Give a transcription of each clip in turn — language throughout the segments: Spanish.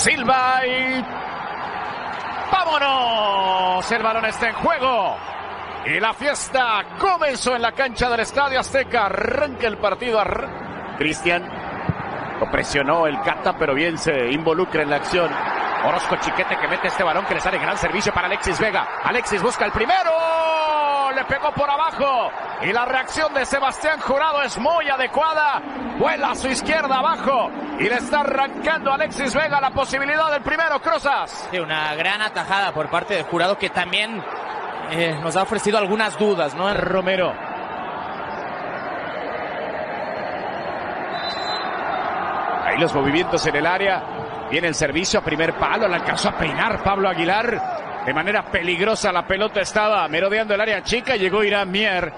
Silva y ¡Vámonos! El balón está en juego. Y la fiesta comenzó en la cancha del Estadio Azteca. Arranca el partido. Cristian lo presionó el Cata, pero bien se involucra en la acción. Orozco Chiquete que mete este balón que le sale gran servicio para Alexis Vega. Alexis busca el primero. Le pegó por abajo. Y la reacción de Sebastián Jurado es muy adecuada. Vuela a su izquierda abajo. Y le está arrancando a Alexis Vega la posibilidad del primero, Crozas. una gran atajada por parte de Jurado que también eh, nos ha ofrecido algunas dudas, ¿no? Romero. Ahí los movimientos en el área. Viene el servicio a primer palo. Le alcanzó a peinar Pablo Aguilar. De manera peligrosa la pelota estaba merodeando el área chica. Llegó Irán Mier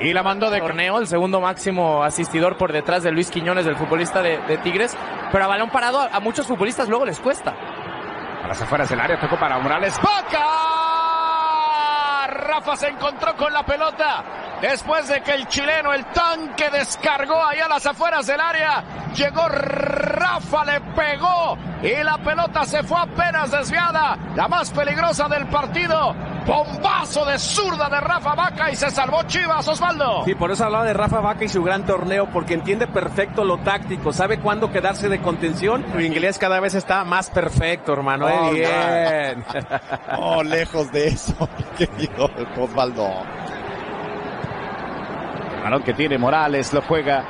y la mandó de torneo, el segundo máximo asistidor por detrás de Luis Quiñones, del futbolista de, Tigres. Pero a balón parado a, muchos futbolistas luego les cuesta. A las afueras del área tocó para Morales. ¡Boca! Rafa se encontró con la pelota después de que el chileno, el tanque, descargó ahí a las afueras del área. Llegó Rafa, le pegó y la pelota se fue apenas desviada. La más peligrosa del partido. Bombazo de zurda de Rafa Vaca y se salvó Chivas, Osvaldo. Sí, por eso hablaba de Rafa Vaca y su gran torneo, porque entiende perfecto lo táctico, sabe cuándo quedarse de contención. Su inglés cada vez está más perfecto, hermano. Oh, bien. oh, lejos de eso, querido Osvaldo. El balón que tiene Morales lo juega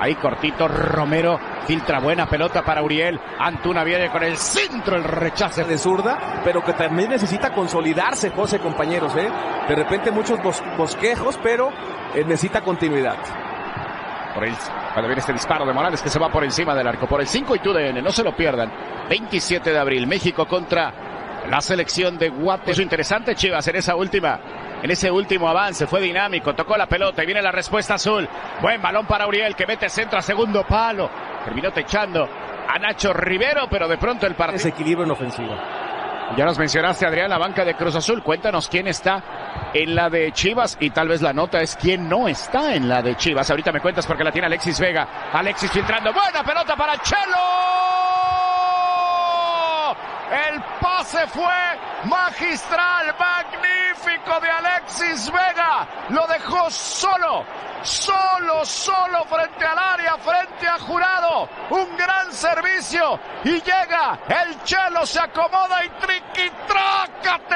Ahí cortito Romero filtra buena pelota para Uriel. Antuna viene con el centro, el rechace de zurda, pero que también necesita consolidarse, José, compañeros. ¿eh? De repente muchos bosquejos, pero eh, necesita continuidad. Por el, cuando viene este disparo de Morales que se va por encima del arco, por el 5 y tú de N, no se lo pierdan. 27 de abril, México contra la selección de Guate. Eso interesante, Chivas, en esa última en ese último avance. Fue dinámico, tocó la pelota y viene la respuesta azul. Buen balón para Uriel que mete centro a segundo palo. Terminó techando a Nacho Rivero, pero de pronto el partido. Desequilibrio en ofensiva. Ya nos mencionaste, Adrián, la banca de Cruz Azul. Cuéntanos quién está en la de Chivas y tal vez la nota es quién no está en la de Chivas. Ahorita me cuentas porque la tiene Alexis Vega. Alexis filtrando. Buena pelota para Chelo. El pase fue magistral, magnífico de Alexis Vega. Lo dejó solo, solo, solo frente al área, frente a Jurado. Un gran servicio y llega. El Chelo se acomoda y triqui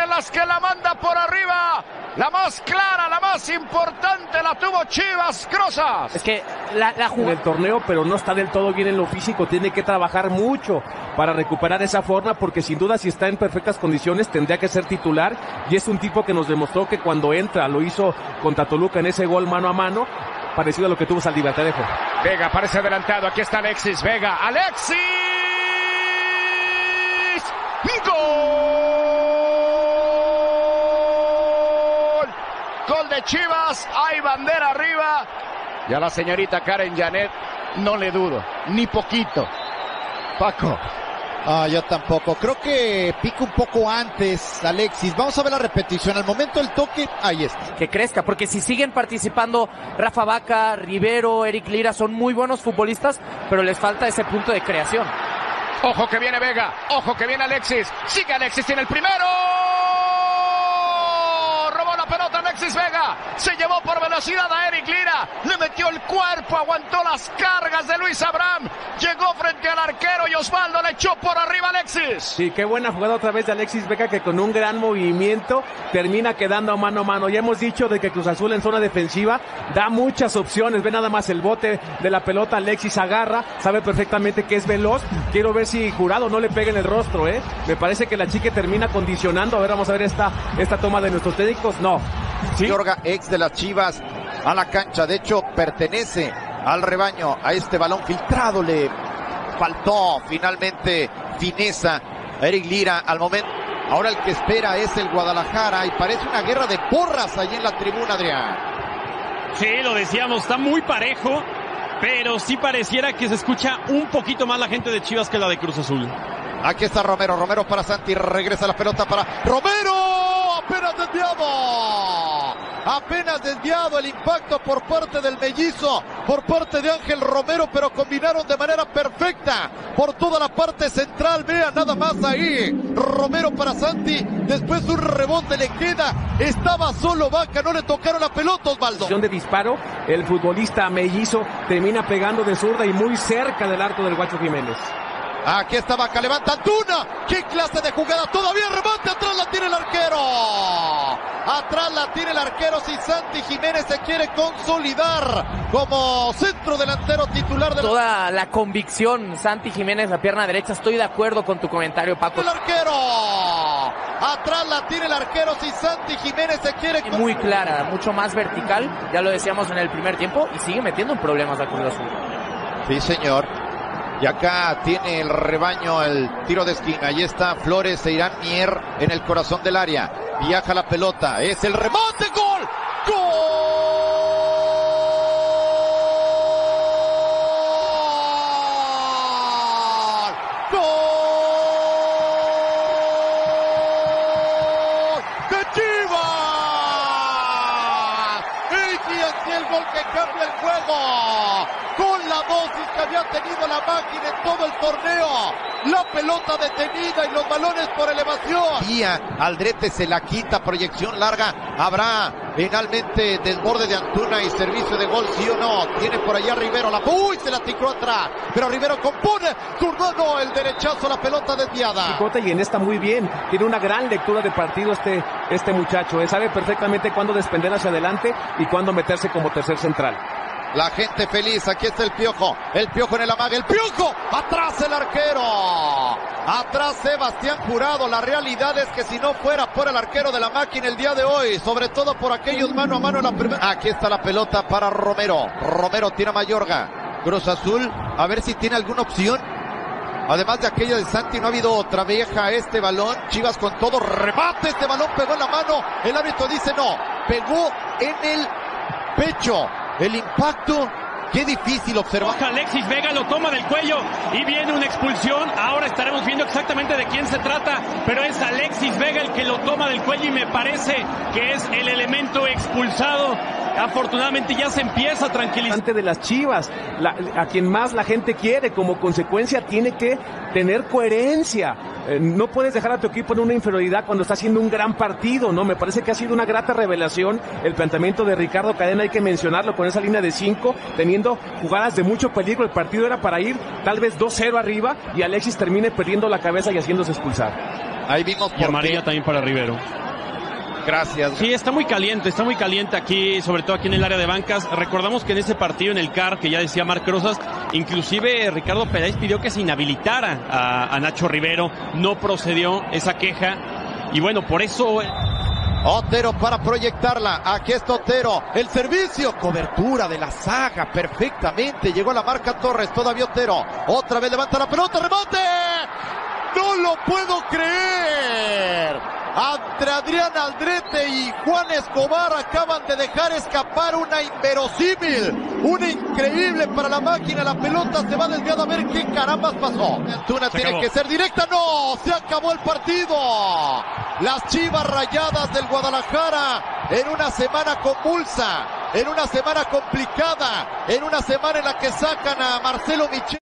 las que la manda por arriba. La más clara, la más importante la tuvo Chivas Crozas. Es que la, la jugó en el torneo, pero no está del todo bien en lo físico. Tiene que trabajar mucho para recuperar esa forma, porque sin duda si está en perfectas condiciones tendría que ser titular. Y es un tipo que nos demostró que cuando entra, lo hizo contra Toluca en ese gol mano a mano, parecido a lo que tuvo Saldívar. Vega parece adelantado. Aquí está Alexis Vega. ¡Alexis! Gol de Chivas, hay bandera arriba. Y a la señorita Karen Janet no le dudo, ni poquito. Paco. Ah, yo tampoco. Creo que pica un poco antes, Alexis. Vamos a ver la repetición. Al momento del toque, ahí está. Que crezca, porque si siguen participando Rafa Vaca, Rivero, Eric Lira, son muy buenos futbolistas, pero les falta ese punto de creación. Ojo que viene Vega, ojo que viene Alexis. Sigue Alexis, tiene el primero pelota Alexis Vega. Se llevó por velocidad a Eric Lira. Le metió el cuerpo, aguantó las cargas de Luis Abraham. Llegó frente al arquero y Osvaldo le echó por arriba a Alexis. Sí, qué buena jugada otra vez de Alexis Vega que con un gran movimiento termina quedando mano a mano. Ya hemos dicho de que Cruz Azul en zona defensiva da muchas opciones. Ve nada más el bote de la pelota. Alexis agarra, sabe perfectamente que es veloz. Quiero ver si Jurado no le pega en el rostro, ¿eh? Me parece que la chica termina condicionando. A ver, vamos a ver esta, esta toma de nuestros técnicos. No, ¿Sí? ex de las Chivas, a la cancha. De hecho, pertenece al rebaño. A este balón filtrado le faltó finalmente fineza a Eric Lira al momento. Ahora el que espera es el Guadalajara y parece una guerra de porras allí en la tribuna, Adrián. Sí, lo decíamos, está muy parejo, pero sí pareciera que se escucha un poquito más la gente de Chivas que la de Cruz Azul. Aquí está Romero, Romero para Santi, regresa la pelota para Romero apenas desviado. Apenas desviado el impacto por parte del mellizo, por parte de Ángel Romero, pero combinaron de manera perfecta por toda la parte central. Vea nada más ahí. Romero para Santi. Después un rebote le queda. Estaba solo Vaca, no le tocaron la pelota, Osvaldo. de disparo, el futbolista mellizo termina pegando de zurda y muy cerca del arco del Guacho Jiménez. Aquí está Vaca, levanta Antuna. ¿Qué clase de jugada? Todavía remate, atrás la tiene el arquero. Atrás la tiene el arquero si Santi Jiménez se quiere consolidar como centro delantero titular de Toda la convicción, Santi Jiménez, la pierna derecha. Estoy de acuerdo con tu comentario, Paco. El arquero. Atrás la tiene el arquero si Santi Jiménez se quiere. Muy clara, mucho más vertical. Ya lo decíamos en el primer tiempo y sigue metiendo en problemas la Cruz Azul. Sí, señor. Y acá tiene el rebaño el tiro de esquina. Ahí está Flores e Irán Mier en el corazón del área. Viaja la pelota. Es el remate. ¡Gol! ¡Gol! ¡Gol! ¡De Chivas! Y el gol que cambia el juego la dosis que había tenido la máquina en todo el torneo. La pelota detenida y los balones por elevación. Vía Aldrete se la quita, proyección larga. Habrá finalmente desborde de Antuna y servicio de gol, sí o no. Tiene por allá Rivero la. ¡Uy! Se la ticó atrás. Pero Rivero compone. Zurdo no, el derechazo, la pelota desviada. y en esta muy bien. Tiene una gran lectura de partido este, este muchacho. Él sabe perfectamente cuándo despender hacia adelante y cuándo meterse como tercer central. La gente feliz, aquí está el piojo, el piojo en el amague, el piojo, atrás el arquero, atrás Sebastián Jurado, la realidad es que si no fuera por el arquero de la máquina el día de hoy, sobre todo por aquellos mano a mano en la primera, aquí está la pelota para Romero, Romero tira Mayorga, Cruz Azul, a ver si tiene alguna opción, Además de aquella de Santi, no ha habido otra vieja este balón. Chivas con todo, remate, este balón pegó en la mano. El árbitro dice no, pegó en el pecho. El impacto, qué difícil observar. Alexis Vega lo toma del cuello y viene una expulsión. Ahora estaremos viendo exactamente de quién se trata, pero es Alexis Vega el que lo toma del cuello y me parece que es el elemento expulsado. Afortunadamente ya se empieza a tranquilizar. de las Chivas, a quien más la gente quiere, como consecuencia tiene que tener coherencia. Eh, no puedes dejar a tu equipo en una inferioridad cuando está haciendo un gran partido, ¿no? Me parece que ha sido una grata revelación el planteamiento de Ricardo Cadena, hay que mencionarlo con esa línea de 5, teniendo jugadas de mucho peligro. El partido era para ir tal vez 2-0 arriba y Alexis termine perdiendo la cabeza y haciéndose expulsar. Ahí vimos por amarilla también para Rivero. Gracias. Sí, está muy caliente, está muy caliente aquí, sobre todo aquí en el área de bancas. Recordamos que en ese partido en el CAR, que ya decía Marc Rosas, inclusive Ricardo Pérez pidió que se inhabilitara a, a Nacho Rivero. No procedió esa queja. Y bueno, por eso Otero para proyectarla. Aquí está Otero. El servicio. Cobertura de la saga. Perfectamente. Llegó la marca Torres. Todavía Otero. Otra vez levanta la pelota. Remate. No lo puedo creer. Entre Adrián Aldrete y Juan Escobar acaban de dejar escapar una inverosímil, una increíble para la máquina. La pelota se va desviada a ver qué carambas pasó. Antuna tiene que ser directa. No, se acabó el partido. Las chivas rayadas del Guadalajara en una semana convulsa, en una semana complicada, en una semana en la que sacan a Marcelo Michel.